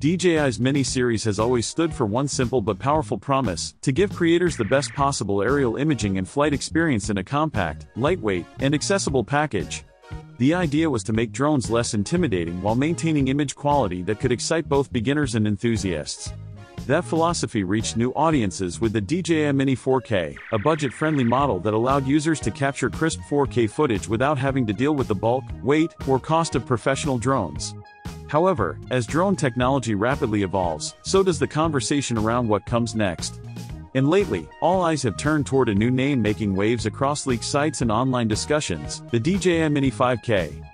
DJI's Mini series has always stood for one simple but powerful promise to give creators the best possible aerial imaging and flight experience in a compact, lightweight, and accessible package. The idea was to make drones less intimidating while maintaining image quality that could excite both beginners and enthusiasts. That philosophy reached new audiences with the DJI Mini 4K, a budget-friendly model that allowed users to capture crisp 4K footage without having to deal with the bulk, weight, or cost of professional drones. However, as drone technology rapidly evolves, so does the conversation around what comes next. And lately, all eyes have turned toward a new name making waves across leak sites and online discussions, the DJI Mini 5K.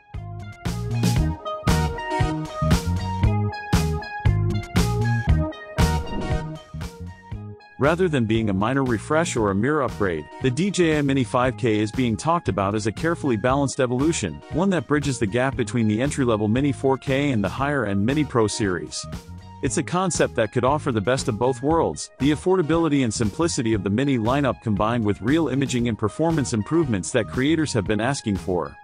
Rather than being a minor refresh or a mere upgrade, the DJI Mini 5K is being talked about as a carefully balanced evolution, one that bridges the gap between the entry-level Mini 4K and the higher-end Mini Pro series. It's a concept that could offer the best of both worlds, the affordability and simplicity of the Mini lineup combined with real imaging and performance improvements that creators have been asking for.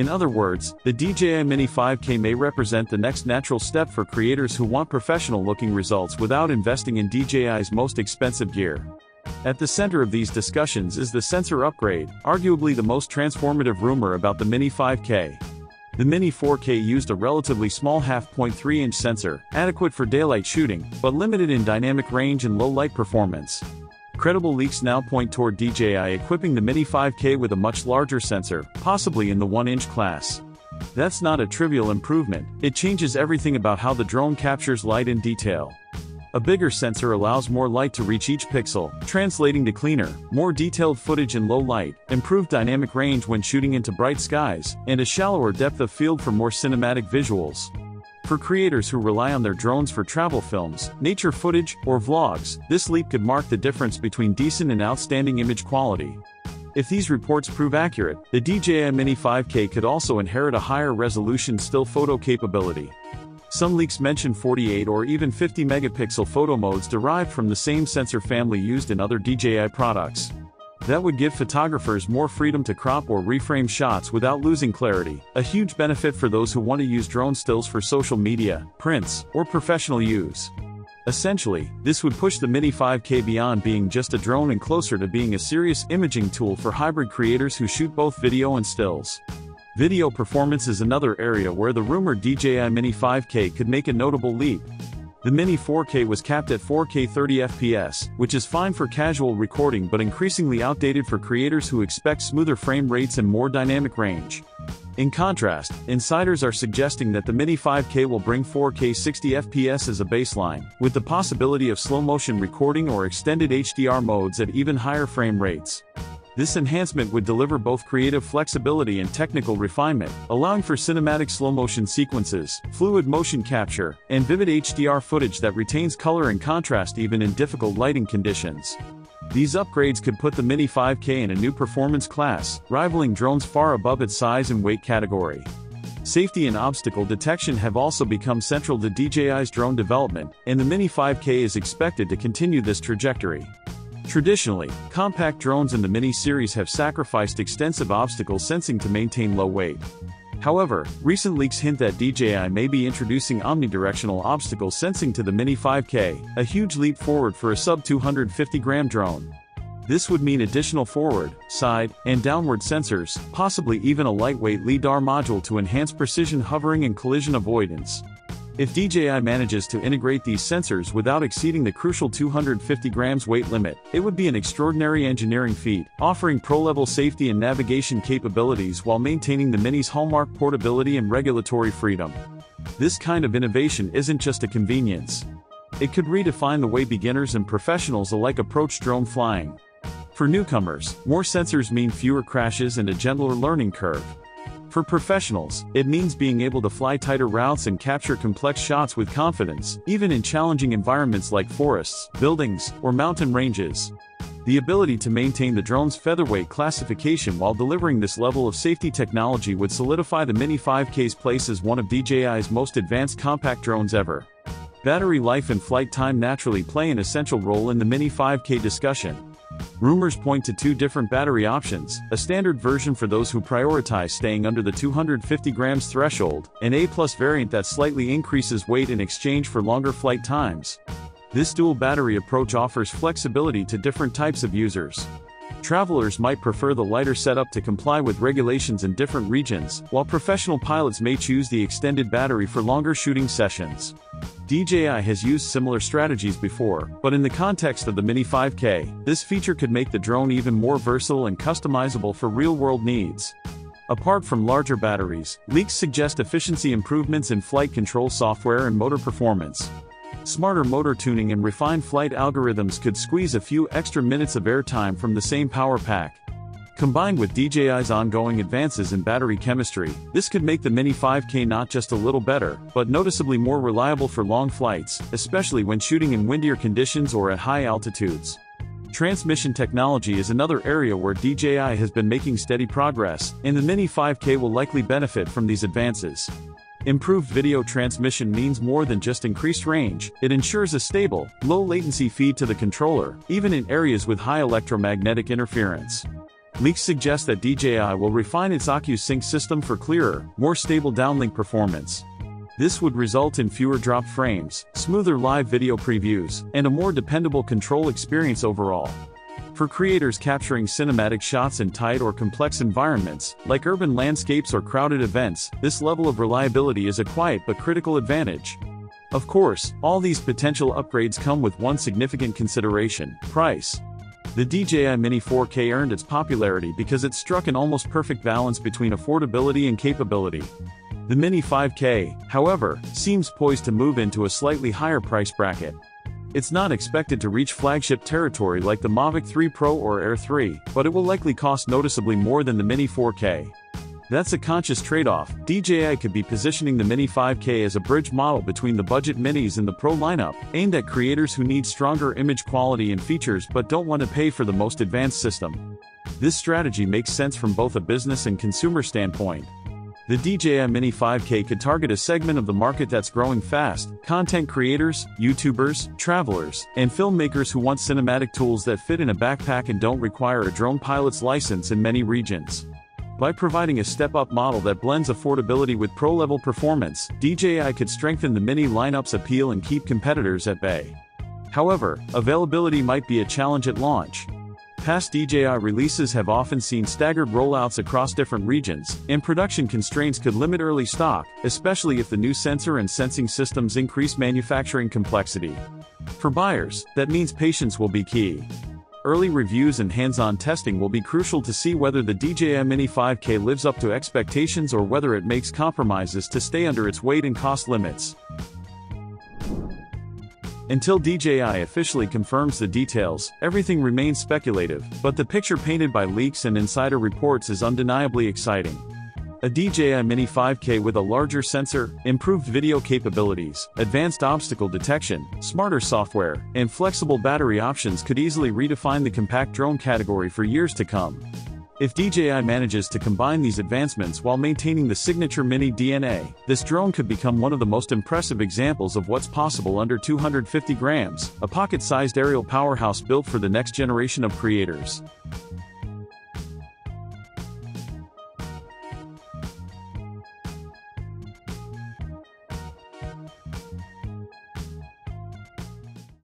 In other words, the DJI Mini 5K may represent the next natural step for creators who want professional-looking results without investing in DJI's most expensive gear. At the center of these discussions is the sensor upgrade, arguably the most transformative rumor about the Mini 5K. The Mini 4K used a relatively small half-point-3-inch sensor, adequate for daylight shooting, but limited in dynamic range and low light performance. Credible leaks now point toward DJI equipping the Mini 5K with a much larger sensor, possibly in the 1-inch class. That's not a trivial improvement, it changes everything about how the drone captures light in detail. A bigger sensor allows more light to reach each pixel, translating to cleaner, more detailed footage in low light, improved dynamic range when shooting into bright skies, and a shallower depth of field for more cinematic visuals. For creators who rely on their drones for travel films, nature footage, or vlogs, this leap could mark the difference between decent and outstanding image quality. If these reports prove accurate, the DJI Mini 5K could also inherit a higher resolution still photo capability. Some leaks mention 48 or even 50 megapixel photo modes derived from the same sensor family used in other DJI products. That would give photographers more freedom to crop or reframe shots without losing clarity, a huge benefit for those who want to use drone stills for social media, prints, or professional use. Essentially, this would push the Mini 5K beyond being just a drone and closer to being a serious imaging tool for hybrid creators who shoot both video and stills. Video performance is another area where the rumored DJI Mini 5K could make a notable leap, the Mini 4K was capped at 4K 30fps, which is fine for casual recording but increasingly outdated for creators who expect smoother frame rates and more dynamic range. In contrast, insiders are suggesting that the Mini 5K will bring 4K 60fps as a baseline, with the possibility of slow-motion recording or extended HDR modes at even higher frame rates. This enhancement would deliver both creative flexibility and technical refinement, allowing for cinematic slow-motion sequences, fluid motion capture, and vivid HDR footage that retains color and contrast even in difficult lighting conditions. These upgrades could put the Mini 5K in a new performance class, rivaling drones far above its size and weight category. Safety and obstacle detection have also become central to DJI's drone development, and the Mini 5K is expected to continue this trajectory. Traditionally, compact drones in the Mini series have sacrificed extensive obstacle sensing to maintain low weight. However, recent leaks hint that DJI may be introducing omnidirectional obstacle sensing to the Mini 5K, a huge leap forward for a sub-250-gram drone. This would mean additional forward, side, and downward sensors, possibly even a lightweight LiDAR module to enhance precision hovering and collision avoidance. If DJI manages to integrate these sensors without exceeding the crucial 250 grams weight limit, it would be an extraordinary engineering feat, offering pro-level safety and navigation capabilities while maintaining the Mini's hallmark portability and regulatory freedom. This kind of innovation isn't just a convenience. It could redefine the way beginners and professionals alike approach drone flying. For newcomers, more sensors mean fewer crashes and a gentler learning curve. For professionals, it means being able to fly tighter routes and capture complex shots with confidence, even in challenging environments like forests, buildings, or mountain ranges. The ability to maintain the drone's featherweight classification while delivering this level of safety technology would solidify the Mini 5K's place as one of DJI's most advanced compact drones ever. Battery life and flight time naturally play an essential role in the Mini 5K discussion. Rumors point to two different battery options, a standard version for those who prioritize staying under the 250 grams threshold, an A plus variant that slightly increases weight in exchange for longer flight times. This dual battery approach offers flexibility to different types of users. Travelers might prefer the lighter setup to comply with regulations in different regions, while professional pilots may choose the extended battery for longer shooting sessions. DJI has used similar strategies before, but in the context of the Mini 5K, this feature could make the drone even more versatile and customizable for real-world needs. Apart from larger batteries, leaks suggest efficiency improvements in flight control software and motor performance. Smarter motor tuning and refined flight algorithms could squeeze a few extra minutes of airtime from the same power pack. Combined with DJI's ongoing advances in battery chemistry, this could make the Mini 5K not just a little better, but noticeably more reliable for long flights, especially when shooting in windier conditions or at high altitudes. Transmission technology is another area where DJI has been making steady progress, and the Mini 5K will likely benefit from these advances. Improved video transmission means more than just increased range, it ensures a stable, low-latency feed to the controller, even in areas with high electromagnetic interference. Leaks suggest that DJI will refine its OcuSync system for clearer, more stable downlink performance. This would result in fewer drop frames, smoother live video previews, and a more dependable control experience overall. For creators capturing cinematic shots in tight or complex environments, like urban landscapes or crowded events, this level of reliability is a quiet but critical advantage. Of course, all these potential upgrades come with one significant consideration, price. The DJI Mini 4K earned its popularity because it struck an almost perfect balance between affordability and capability. The Mini 5K, however, seems poised to move into a slightly higher price bracket. It's not expected to reach flagship territory like the Mavic 3 Pro or Air 3, but it will likely cost noticeably more than the Mini 4K. That's a conscious trade-off, DJI could be positioning the Mini 5K as a bridge model between the budget minis and the Pro lineup, aimed at creators who need stronger image quality and features but don't want to pay for the most advanced system. This strategy makes sense from both a business and consumer standpoint. The DJI Mini 5K could target a segment of the market that's growing fast, content creators, YouTubers, travelers, and filmmakers who want cinematic tools that fit in a backpack and don't require a drone pilot's license in many regions. By providing a step-up model that blends affordability with pro-level performance, DJI could strengthen the Mini lineup's appeal and keep competitors at bay. However, availability might be a challenge at launch. Past DJI releases have often seen staggered rollouts across different regions, and production constraints could limit early stock, especially if the new sensor and sensing systems increase manufacturing complexity. For buyers, that means patience will be key. Early reviews and hands-on testing will be crucial to see whether the DJI Mini 5K lives up to expectations or whether it makes compromises to stay under its weight and cost limits. Until DJI officially confirms the details, everything remains speculative, but the picture painted by leaks and insider reports is undeniably exciting. A DJI Mini 5K with a larger sensor, improved video capabilities, advanced obstacle detection, smarter software, and flexible battery options could easily redefine the compact drone category for years to come. If DJI manages to combine these advancements while maintaining the signature Mini DNA, this drone could become one of the most impressive examples of what's possible under 250 grams, a pocket-sized aerial powerhouse built for the next generation of creators.